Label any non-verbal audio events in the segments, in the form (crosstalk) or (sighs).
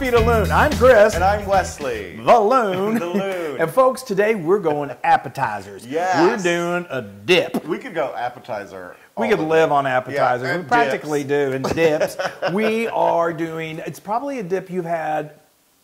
Feed a Loon. I'm Kris. And I'm Wesley. The Loon. The Loon. And folks, today we're going appetizers. Yes. We're doing a dip. We could go appetizer. We could live on appetizers. Yeah, we practically dips. do. And dips. (laughs) we are doing, it's probably a dip you've had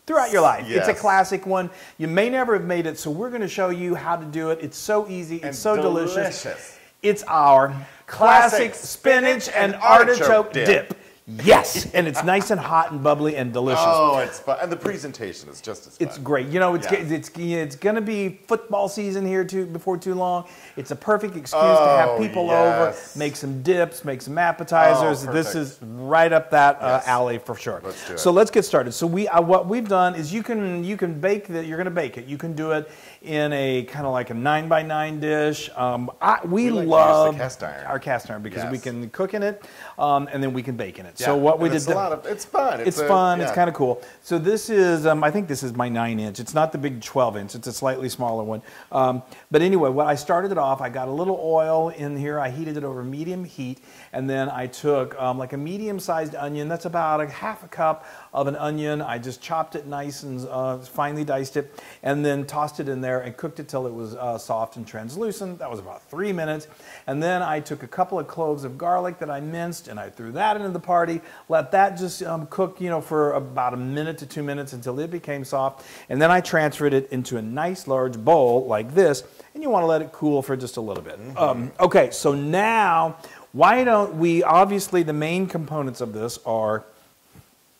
throughout your life. Yes. It's a classic one. You may never have made it, so we're going to show you how to do it. It's so easy. It's And so delicious. delicious. It's our classic, Classic spinach, and artichoke, artichoke dip. dip. Yes, (laughs) and it's nice and hot and bubbly and delicious. Oh, it's fun. And the presentation is just as fun. It's great. You know, it's Yeah. it's it's going to be football season here too before too long. It's a perfect excuse to have Oh, people yes. over, make some dips, make some appetizers. Oh, this is right up that uh, Yes. alley for sure. Let's do it. So let's get started. So we uh, what we've done is you can you can bake that. You're going to bake it. You can do it in a kind of like a nine by nine dish. Um, I, we, We like to use the love cast our cast iron because we can cook in it, um, and then we can bake in it. So Yeah. what we And did. It's a lot of. It's fun. It's, a- fun. It's kind of cool. So this is, um, I think this is my nine inch. It's not the big 12 inch. It's a slightly smaller one. Um, but anyway, when I started it off, I got a little oil in here. I heated it over medium heat, and then I took um, like a medium-sized onion. That's about a half a cup of an onion. I just chopped it nice and uh, finely diced it, and then tossed it in there and cooked it till it was uh, soft and translucent. That was about three minutes, and then I took a couple of cloves of garlic that I minced, and I threw that into the party. Let that just um, cook, you know, for about a minute to two minutes until it became soft, and then I transferred it into a nice large bowl like this, and you want to let it cool for just a little bit. Um, okay, so now why don't we? Obviously, the main components of this are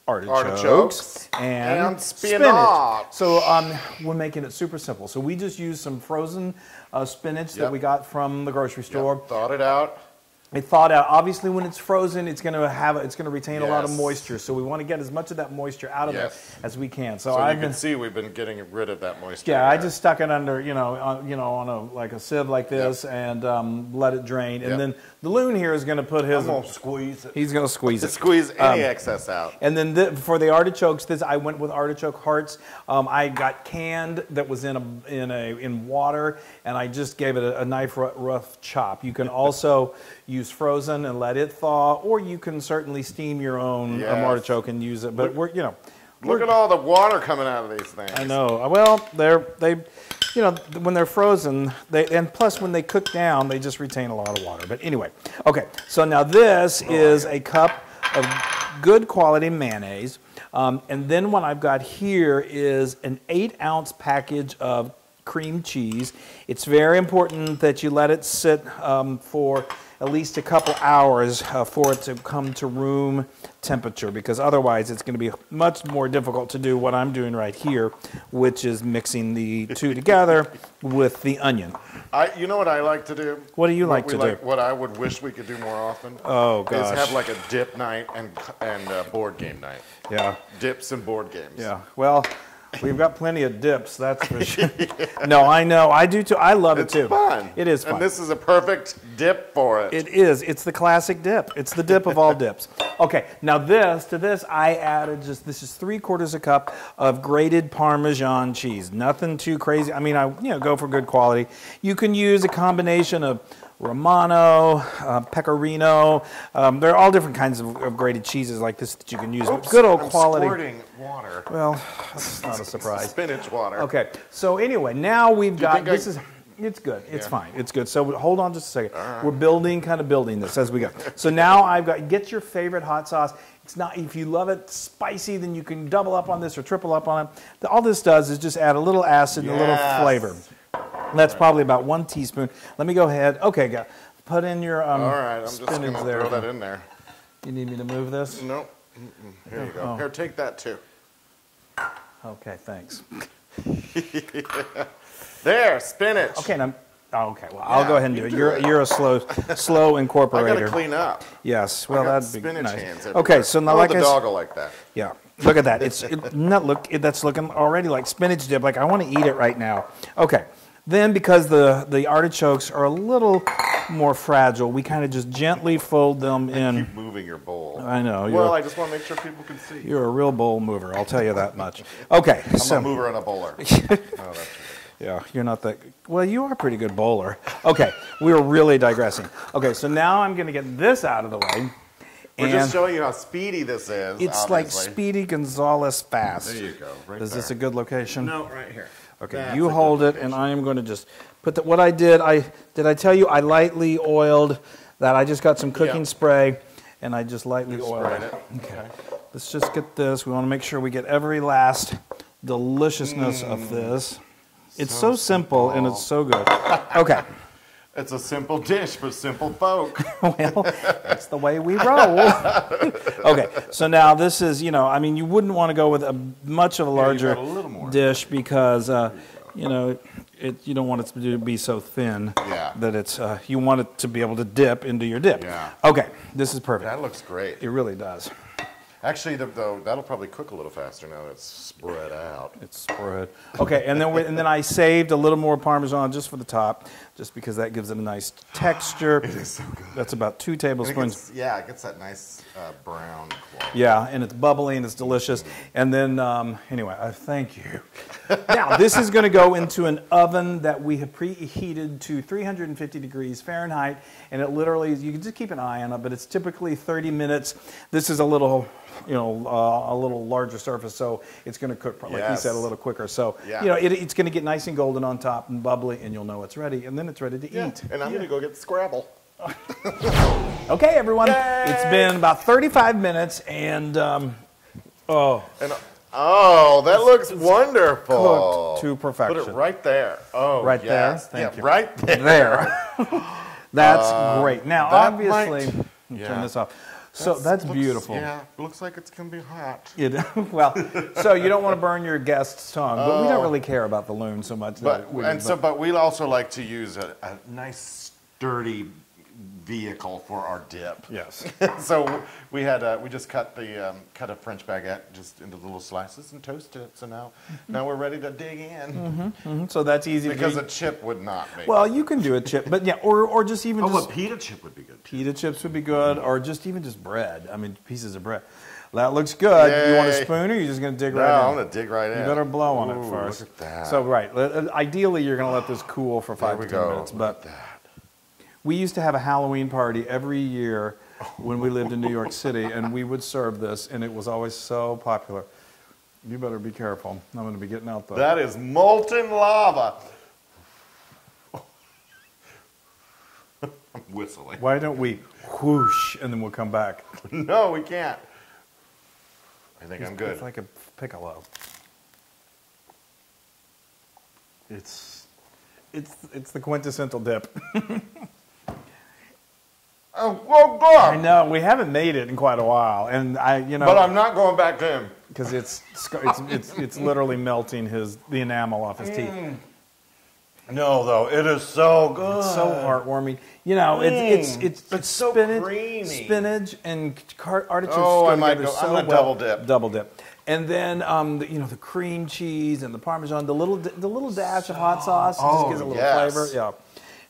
artichokes, Artichokes and, and spinach. So um, we're making it super simple. So we just use some frozen uh, spinach that we got from the grocery store. Yep, Thought it out. It thawed out. Obviously, when it's frozen, it's going to have it's going to retain a lot of moisture. So we want to get as much of that moisture out of Yes. there as we can. So, So you can see we've been getting rid of that moisture. yeah, I just stuck it under, you know, on, you know, on a like a sieve like this, and um, let it drain. And then the loon here is going to put his. I'm gonna squeeze it. He's going to squeeze it. (laughs) squeeze any Um, excess out. And then the, for the artichokes, this I went with artichoke hearts. Um, I got canned that was in a in a in water, and I just gave it a, a knife rough chop. You can (laughs) also use frozen and let it thaw, or you can certainly steam your own um, artichoke and use it. But we're you know, Look at all the water coming out of these things. I know. Well, they're they, you know, when they're frozen, they and plus when they cook down, they just retain a lot of water. But anyway, okay. So now this is a cup of good quality mayonnaise, um, and then what I've got here is an eight ounce package of cream cheese. It's very important that you let it sit um, for at least a couple hours uh, for it to come to room temperature because otherwise it's going to be much more difficult to do what I'm doing right here, which is mixing the two together with the onion. I, you know what I like to do? What do you like we to do? What I would wish we could do more often. Oh, gosh. Is have like a dip night and and uh, board game night. Yeah. Dips and board games. Yeah. Well, we've got plenty of dips, that's for sure. (laughs) No, I know. I do too. I love It's it too. fun. It is fun. And this is a perfect dip for it. It is. It's the classic dip. It's the dip of all (laughs) dips. Okay, now this, to this, I added just, this is three quarters a cup of grated Parmesan cheese. Nothing too crazy. I mean, I, you know, go for good quality. You can use a combination of Romano, uh, Pecorino. Um, there are all different kinds of, of grated cheeses like this that you can use. Oops, good old I'm quality. Squirting water. Well, that's not a surprise. Spinach water. Okay, so anyway, now we've got think I- this is it's good. It's Yeah. fine. It's good. So hold on just a second. We're building, kind of building this as we go. So now I've got get your favorite hot sauce. It's not if you love it spicy, then you can double up on this or triple up on it. All this does is just add a little acid and a little flavor. That's probably about one teaspoon. Let me go ahead. Okay, go. Put in your um, All right, I'm just spinach gonna there. throw that in there. You need me to move this? Nope. Mm-mm. Here you go. Oh. Here, take that too. Okay, thanks. (laughs) There, spinach. Okay, now. Oh, okay, well, I'll go ahead and do it. do You're, it. you're a slow, slow (laughs) I incorporator. gotta clean up. Yes, well, I that'd be spinach nice. hands Okay, so now, oh, like the I dog will like that. yeah, look at that. It's it, (laughs) not look. It, that's looking already like spinach dip. Like I want to eat it right now. Okay, then because the the artichokes are a little more fragile, we kind of just gently fold them in. Keep moving your bowl. I know. Well, I just want to make sure people can see. you're a real bowl mover. I'll tell you that much. Okay, I'm so a mover and a bowler. (laughs) oh, that's Yeah, you're not that. Well, you are a pretty good bowler. Okay, we were really digressing. Okay, so now I'm going to get this out of the way, We're And just showing you how speedy this is. it's like. Speedy Gonzalez fast. There you go. Right Is this a good location? No, right here. Okay, That's you hold it, and. I am going to just put the, what I did. I did I tell you I lightly oiled that. I just got some cooking Yeah. spray, and I just lightly Just oiled sprayed it. it. Okay. Let's just get this. We want to make sure we get every last deliciousness of this. It's so, Mm. So simple, and it's so good. Okay, It's a simple dish for simple folk. (laughs) well, that's the way we roll. (laughs) okay, so now this is, you know, I mean, you wouldn't want to go with a much of a larger got a little more. dish because, uh, you know, it, you don't want it to be so thin Yeah. that it's, uh, you want it to be able to dip into your dip. Yeah. Okay, this is perfect. That looks great. It really does. Actually, the, though, that'll probably cook a little faster now that it's spread out. It's spread. Okay, and then we, and then I saved a little more Parmesan just for the top, just because that gives it a nice texture. (sighs) It is so good. That's about two And it tablespoons. gets, yeah, it gets that nice uh, brown quality. Yeah, and it's bubbly and it's delicious. And then, um, anyway, uh, thank you. (laughs) now, this is going to go into an oven that we have preheated to 350 degrees Fahrenheit. And it literally, you can just keep an eye on it, but it's typically 30 minutes. This is a little, you know, uh, a little larger surface, so it's going to cook, like you Yes. said, a little quicker. So, Yeah. you know, it, it's going to get nice and golden on top and bubbly, and you'll know it's ready. And then it's ready to Yeah, eat. and I'm going to go get Scrabble. (laughs) Okay, everyone. Yay! It's been about 35 minutes, and, um, oh. And oh, that looks wonderful. cooked to perfection. Put it right there. Oh, Right there? Thank yeah, you. right there. there. (laughs) That's great. Now, Uh, obviously, might- turn this off. So that's, looks- beautiful. Yeah, looks like it's going to be hot. It, (laughs) well, so you don't want to burn your guest's tongue, but we don't really oh. care about the loon so much. Oh. But we, and so, but- but we also like to use a, a nice sturdy vehicle for our dip. yes. (laughs) so we had uh, we just cut the um, cut a French baguette just into little slices and toasted it. So now now we're ready to dig in Mhm, So that's easy because to a chip would not make. Well, you can do a chip, but yeah, or, or just even oh, just a pita chip would be good. pita chips would be good, or just even just bread. I mean, pieces of bread. That looks good. You want a spoon, or you're just going to dig No, right in? I'm gonna dig right in. You better blow on Ooh, it first. Look at that. So right, uh, ideally you're going to let this cool for five to ten go. minutes. Look But at that. We used to have a Halloween party every year when we lived in New York City, and we would serve this, and it was always so popular. You better be careful. I'm going to be getting out the. That is molten lava. (laughs) I'm whistling. Why don't we whoosh and then we'll come back? (laughs) No, we can't. I think I'm good. It's like a piccolo. It's it's it's the quintessential dip. (laughs) oh, well, God. I know we haven't made it in quite a while, and I you know But I'm not going back to him. because it's, it's it's it's literally melting his the enamel off his teeth. No, though, it is so good. It's so heartwarming. You know, it's it's it's, Mm. It's so spinach, creamy. spinach and artichokes. Oh, I might go- so I'm gonna well. double dip. Double dip, and then um, the, you know the cream cheese and the parmesan, the little the little dash of hot sauce just Oh, gives a little yes. flavor. Yeah,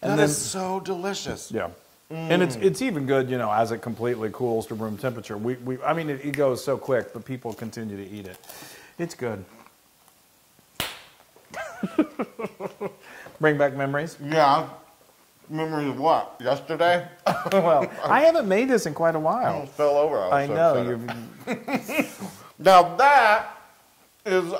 and That then is so delicious. yeah. And it's mm. it's even good, you know, as it completely cools to room temperature. We, we I mean, it, it goes so quick, but people continue to eat it. It's good. (laughs) Bring back memories. Yeah. Memories of what? Yesterday? (laughs) well, I haven't made this in quite a while. almost fell over. I, I so know you've. (laughs) Now that is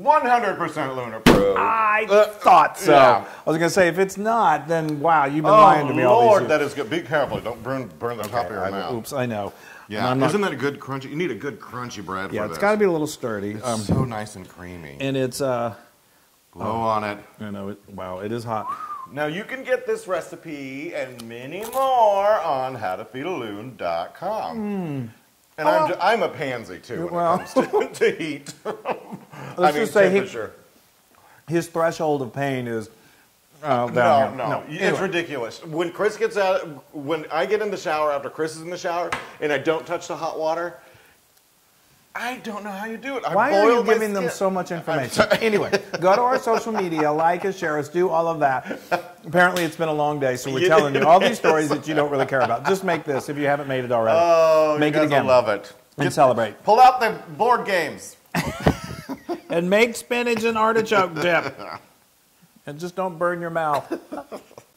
100% loon approved. I Uh, thought so. yeah. I was gonna say if it's not, then wow, you've been oh, lying to me all Lord, these that years. is good. Be careful. Don't burn, burn the top of your I- mouth. Oops, I know. Yeah. Not- Isn't that a good crunchy? You need a good crunchy bread yeah, for it's this. got to be a little sturdy. It's Um, so nice and creamy. and it's uh, Blow on it. I know, it, wow, it is hot. Now you can get this recipe and many more on howtofeedaloon.com. And I'm, I'm a pansy too when. Well- it comes to, (laughs) to heat. (laughs) I Let's mean just say he- His threshold of pain is uh, No, no, here. it's Anyway. ridiculous. When Kris gets out, when I get in the shower after Kris is in the shower, and I don't touch the hot water, I don't know how you do it. I Why are you giving them so much information? anyway, go to our social media, like us, share us, do all of that. Apparently, it's been a long day, so we're (laughs) Yeah. telling you all these stories that you don't really care about. Just make this if you haven't made it already. Oh, make you it guys will again love it. and celebrate. Pull out the board games. And make spinach and artichoke dip. And just don't burn your mouth.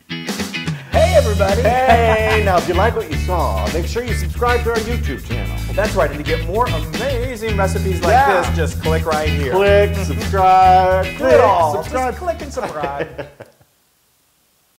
hey everybody. Hey, (laughs) now if you like what you saw, make sure you subscribe to our YouTube channel. That's right. And to get more amazing recipes like Yeah. this, just click right here. Click, subscribe, Do click, it all. subscribe. Just click and subscribe. (laughs)